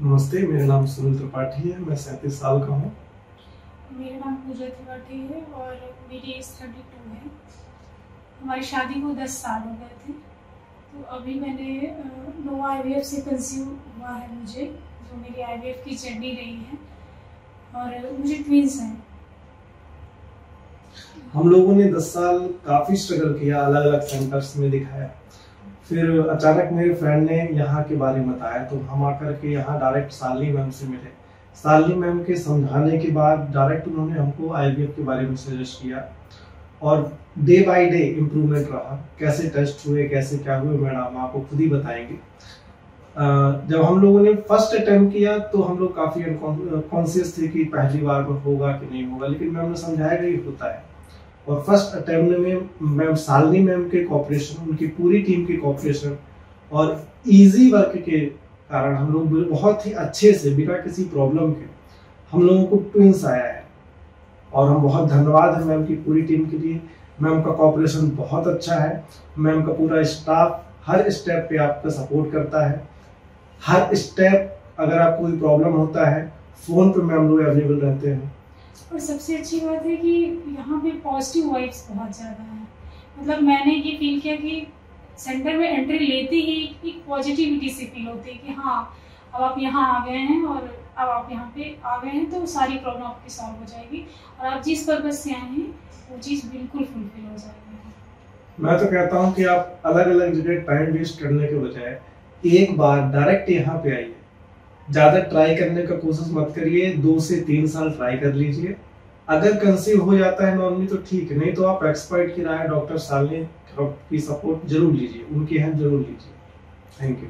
नमस्ते मेरा नाम सुनील त्रिपाठी है मैं सैंतीस साल का हूँ। मेरा नाम पूजा त्रिपाठी है और मेरी एज थर्टी टू है। हमारी शादी को दस साल हो गए थे। तो अभी मैंने नो आई से कंज्यूम हुआ है मुझे जो मेरी आईवीएफ की जर्नी रही है। और मुझे ट्विंस हैं। हम लोगों ने दस साल काफ़ी स्ट्रगल किया अलग अलग सेंटर्स में दिखाया। फिर अचानक मेरे फ्रेंड ने यहाँ के बारे में बताया तो हम आकर के यहाँ डायरेक्ट सालनी मैम से मिले। सालनी मैम के समझाने के बाद डायरेक्ट उन्होंने हमको आईबीएफ के बारे में सजेस्ट किया और डे बाय डे इम्प्रूवमेंट रहा। कैसे टेस्ट हुए, कैसे क्या हुए, मैडम आपको खुद ही बताएँगे। जब हम लोगों ने फ़र्स्ट अटेम्प्ट किया तो हम लोग काफ़ी कॉन्सियस थे कि पहली बार में होगा कि नहीं होगा, लेकिन मैम ने समझाया कि होता है। और फ़र्स्ट अटेम्प्ट में मैम सालनी मैम के कॉपरेशन उनकी पूरी टीम के कॉपरेशन और इजी वर्क के कारण हम लोग बहुत ही अच्छे से, बिना किसी प्रॉब्लम के, हम लोगों को ट्विंस आया है। और हम बहुत धन्यवाद है मैम की पूरी टीम के लिए। मैम का कॉपरेशन बहुत अच्छा है। मैम का पूरा स्टाफ हर स्टेप पे आपका सपोर्ट करता है। हर स्टेप अगर आपको कोई प्रॉब्लम होता है फ़ोन पे मैम लोग अवेलेबल रहते हैं। और सबसे अच्छी बात है कि यहाँ पे पॉजिटिव वाइब्स बहुत ज़्यादा हैं। मतलब मैंने ये फील किया कि सेंटर में एंट्री लेते ही एक पॉजिटिविटी से फील होती है कि हाँ अब आप यहाँ आ गए हैं और अब आप यहाँ पे आ गए हैं तो सारी प्रॉब्लम आपकी सॉल्व हो जाएगी। और आप जिस पर्पज से आए हैं, वो चीज़ बिल्कुल फुलफिल हो जाएगी। मैं तो कहता हूँ कि आप अलग अलग जगह टाइम वेस्ट करने के बजाय एक बार डायरेक्ट यहाँ पे आइए। ज़्यादा ट्राई करने का कोशिश मत करिए, दो से तीन साल ट्राई कर लीजिए। अगर कंसीव हो जाता है नॉर्मली तो ठीक, नहीं तो आप एक्सपर्ट की राय डॉक्टर सालने की सपोर्ट ज़रूर लीजिए, उनकी हेल्प ज़रूर लीजिए। Thank you